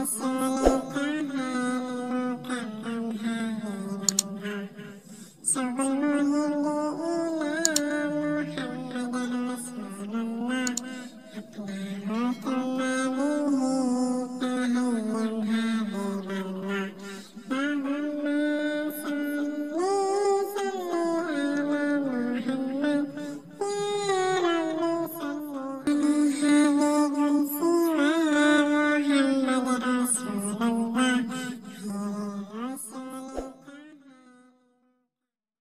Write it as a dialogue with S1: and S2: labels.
S1: Yes.